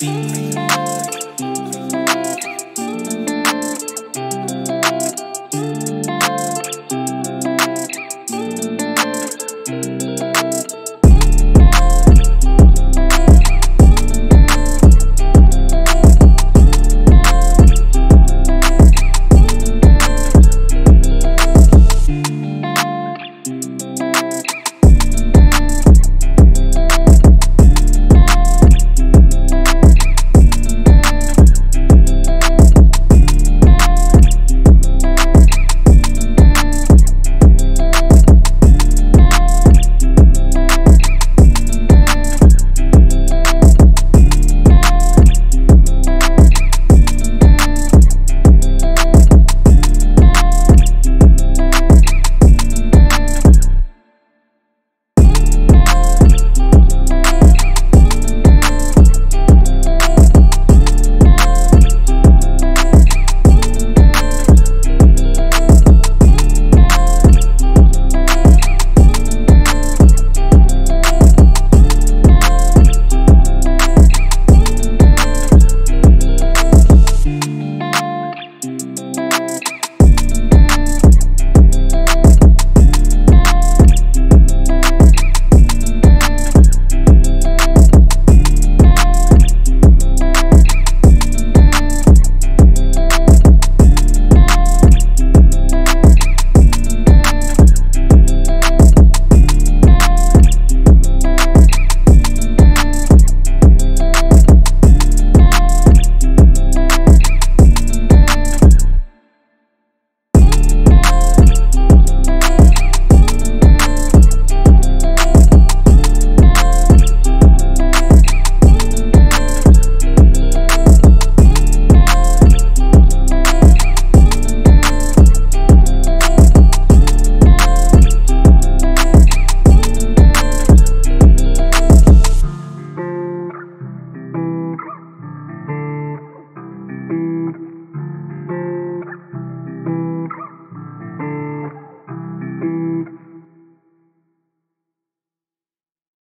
happy.